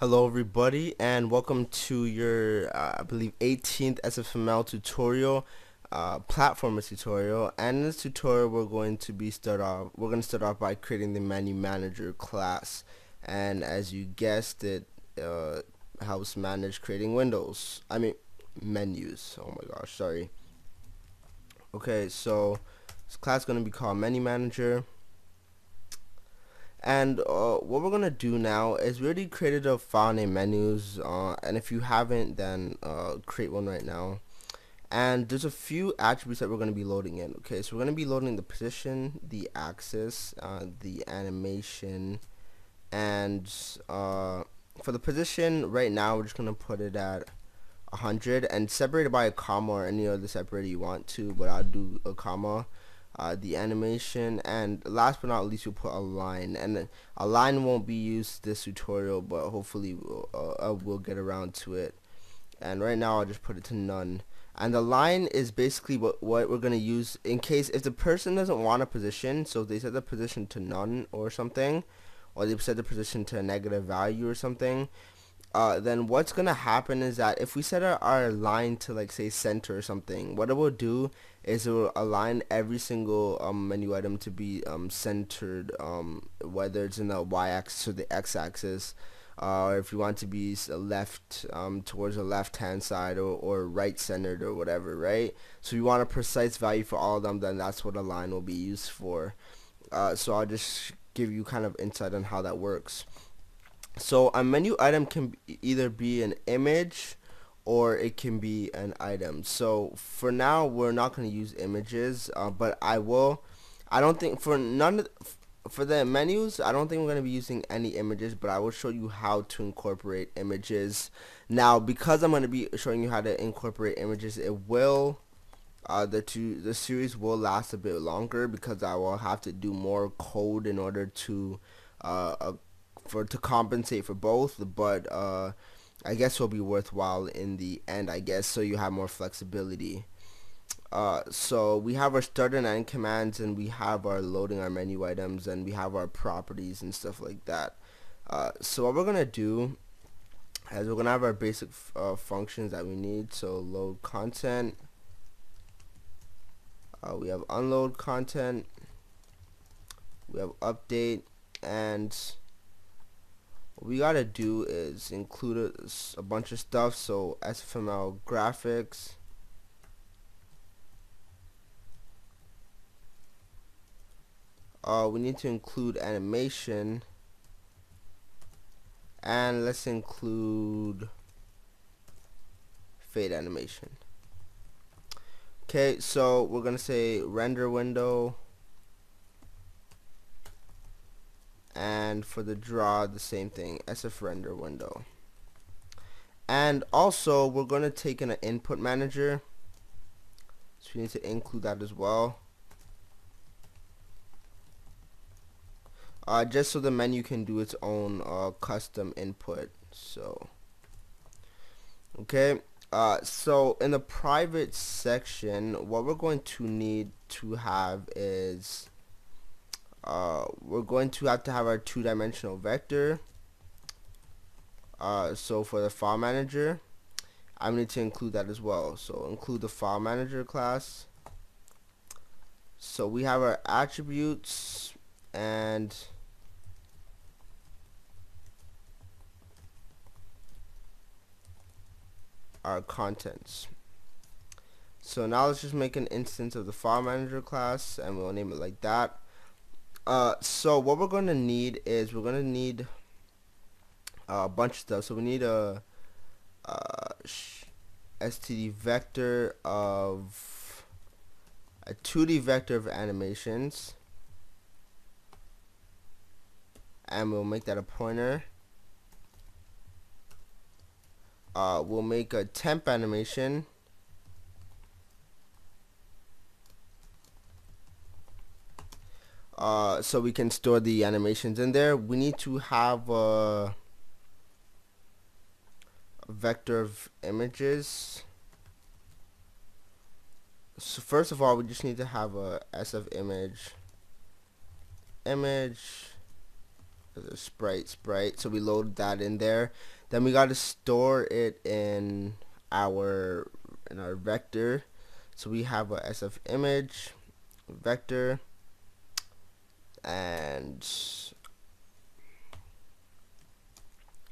Hello everybody and welcome to your uh, I believe 18th SFML tutorial uh, platformer tutorial. And in this tutorial we're going to be start off we're going to start off by creating the menu manager class. And as you guessed it uh, helps manage creating windows. I mean menus. Oh my gosh sorry. Okay so this class is going to be called menu manager and uh, what we're gonna do now is we already created a file named menus uh, and if you haven't then uh, create one right now. And there's a few attributes that we're going to be loading in okay? So we're going to be loading the position the axis uh, the animation and uh, for the position right now we're just going to put it at 100 and separate it by a comma or any other separator you want to but I'll do a comma uh, the animation and last but not least we'll put align. And align won't be used this tutorial but hopefully we'll, uh, we'll get around to it. And right now I'll just put it to none. And the line is basically what, what we're going to use in case if the person doesn't want a position so they set the position to none or something or they set the position to a negative value or something uh, then what's gonna happen is that if we set our, our line to like say center or something what it will do is it will align every single um, menu item to be um, centered um, whether it's in the y-axis or the x-axis uh, or if you want to be left um, towards the left hand side or, or right centered or whatever right? So you want a precise value for all of them then that's what a line will be used for. Uh, so I'll just give you kind of insight on how that works so a menu item can either be an image or it can be an item. So for now, we're not going to use images, uh, but I will. I don't think for none of, for the menus, I don't think we're going to be using any images, but I will show you how to incorporate images. Now, because I'm going to be showing you how to incorporate images, it will uh, the two the series will last a bit longer because I will have to do more code in order to uh, for to compensate for both, but uh, I guess will be worthwhile in the end. I guess so you have more flexibility. Uh, so we have our start and end commands, and we have our loading our menu items, and we have our properties and stuff like that. Uh, so what we're gonna do is we're gonna have our basic uh, functions that we need. So load content. Uh, we have unload content. We have update and what we gotta do is include a, a bunch of stuff so SFML graphics. Uh, we need to include animation. And let's include fade animation. Okay so we're gonna say render window and for the draw the same thing SF render window. And also we're going to take in an input manager. So we need to include that as well. Uh, just so the menu can do its own uh, custom input so. Okay uh, so in the private section what we're going to need to have is uh, we're going to have to have our two-dimensional vector. Uh, so for the file manager I need to include that as well. So include the file manager class. So we have our attributes and our contents. So now let's just make an instance of the file manager class and we'll name it like that uh, so what we're to need is we're to need uh, a bunch of stuff. So we need a, a uh, std vector of a 2D vector of animations. And we'll make that a pointer. Uh, we'll make a temp animation uh, so we can store the animations in there. We need to have a, a vector of images. So first of all we just need to have a sf image image a sprite sprite. So we load that in there. Then we got to store it in our in our vector. So we have a sf image vector and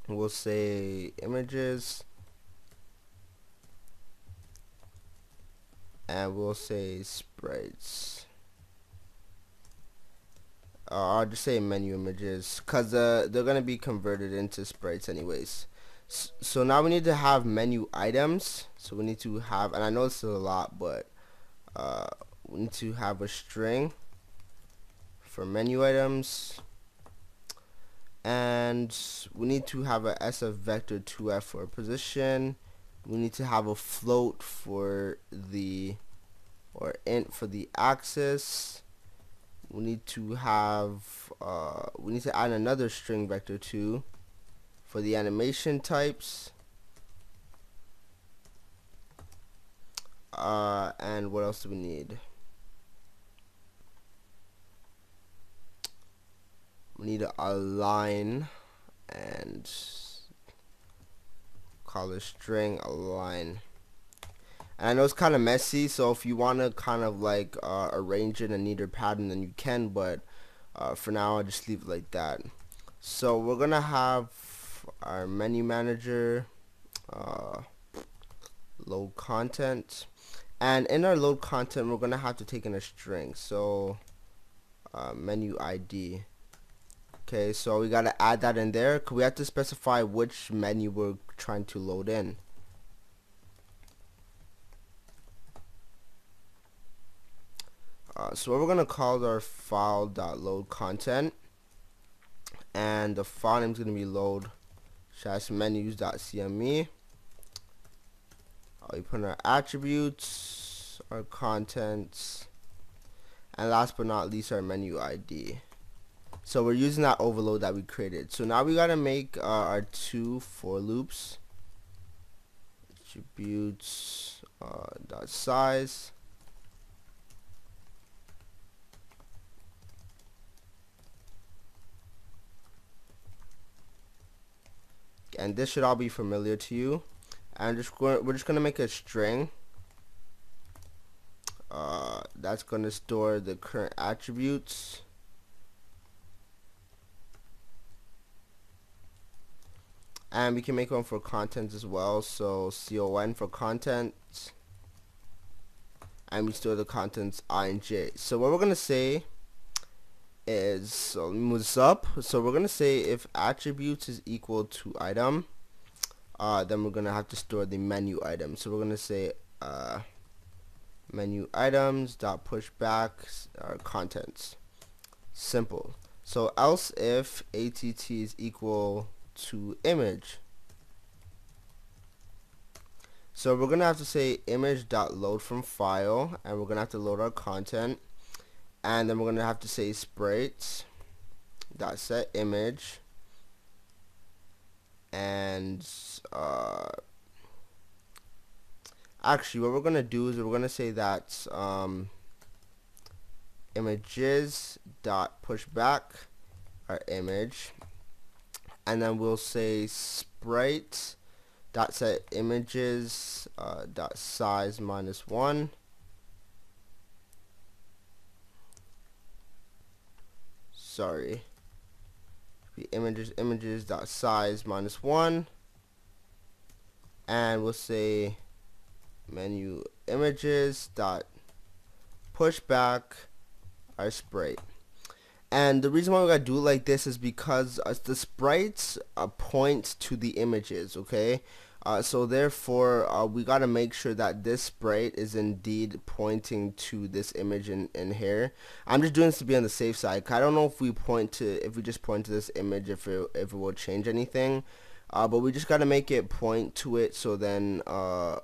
we'll say images. And we'll say sprites. Uh, I'll just say menu images because uh, they're gonna be converted into sprites anyways. So now we need to have menu items. So we need to have and I know this is a lot but uh, we need to have a string for menu items. And we need to have a SF vector 2f for position. We need to have a float for the or int for the axis. We need to have uh, we need to add another string vector 2 for the animation types. Uh, and what else do we need need to align and call a string a line. And I know it's kind of messy so if you want to kind of like uh, arrange it in a neater pattern then you can but uh, for now I'll just leave it like that. So we're gonna have our menu manager uh, load content. And in our load content we're gonna have to take in a string. So uh, menu ID okay so we gotta add that in there. We have to specify which menu we're trying to load in? Uh, so what we're gonna call our file dot load content and the file name is gonna be load slash menus dot cme we put in our attributes our contents and last but not least our menu ID so we're using that overload that we created. So now we gotta make uh, our two for loops. Attributes uh, dot size. And this should all be familiar to you. And just going we're just gonna make a string. Uh, that's gonna store the current attributes and we can make one for content as well. So con for content. And we store the contents i and j. So what we're gonna say is so let me move this up. So we're gonna say if attributes is equal to item uh, then we're gonna have to store the menu item so we're gonna say uh, menu items dot push back our contents. Simple. So else if att is equal to image. So we're gonna have to say image dot load from file and we're gonna have to load our content. And then we're gonna have to say sprites dot set image. And uh, actually what we're gonna do is we're gonna say that um, images dot push back our image and then we'll say sprite dot set images uh, dot size minus one. Sorry. The images images dot size minus one. And we'll say menu images dot push back our sprite and the reason why we gotta do it like this is because uh, the sprites uh, point to the images okay uh, so therefore, uh, we got to make sure that this sprite is indeed pointing to this image in, in here. I'm just doing this to be on the safe side. I don't know if we point to, if we just point to this image, if it, if it will change anything. Uh, but we just got to make it point to it so then, uh,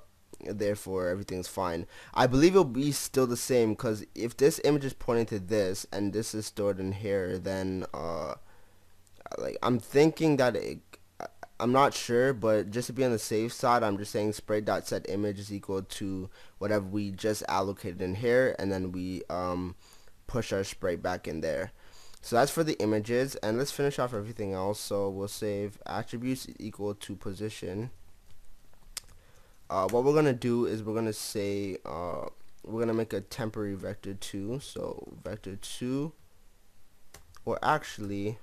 therefore everything's fine. I believe it'll be still the same because if this image is pointing to this and this is stored in here, then, uh, like, I'm thinking that it I'm not sure, but just to be on the safe side, I'm just saying sprite.set image is equal to whatever we just allocated in here, and then we um, push our spray back in there. so that's for the images and let's finish off everything else so we'll save attributes equal to position uh, what we're gonna do is we're gonna say uh, we're gonna make a temporary vector 2 so vector 2 or actually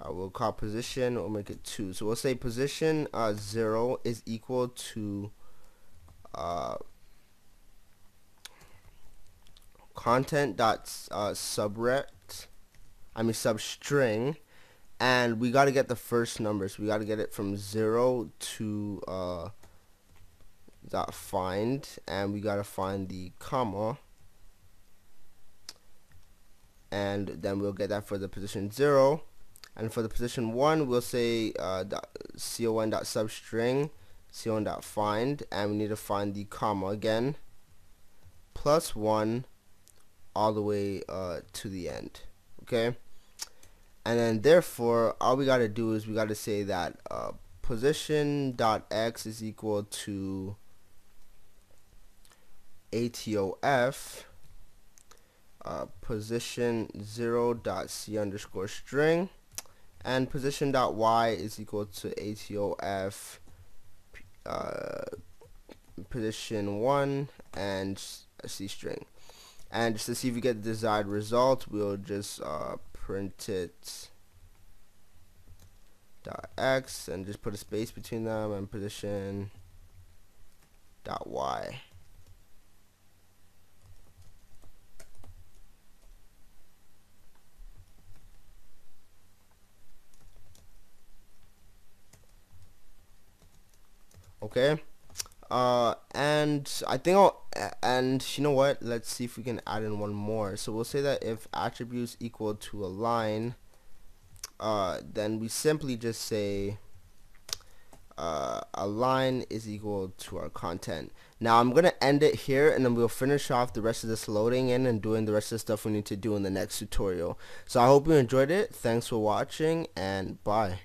uh, we'll call position we'll make it 2 so we'll say position uh, 0 is equal to uh, content dot uh, subret I mean substring and we got to get the first numbers. We got to get it from 0 to uh, dot find. And we got to find the comma. And then we'll get that for the position 0 and for the position 1 we'll say uh, con dot substring con dot find. And we need to find the comma again. Plus 1 all the way uh, to the end. Okay and then therefore all we got to do is we got to say that uh, position dot x is equal to atof uh, position 0 dot c underscore string and position dot y is equal to atof uh, position 1 and c string. And just to see if we get the desired result we'll just uh, print it dot x and just put a space between them and position dot y. Okay uh, and I think I'll, and you know what, let's see if we can add in one more. So we'll say that if attributes equal to align, uh, then we simply just say uh, align is equal to our content. Now I'm to end it here and then we'll finish off the rest of this loading in and doing the rest of the stuff we need to do in the next tutorial. So I hope you enjoyed it. Thanks for watching and bye.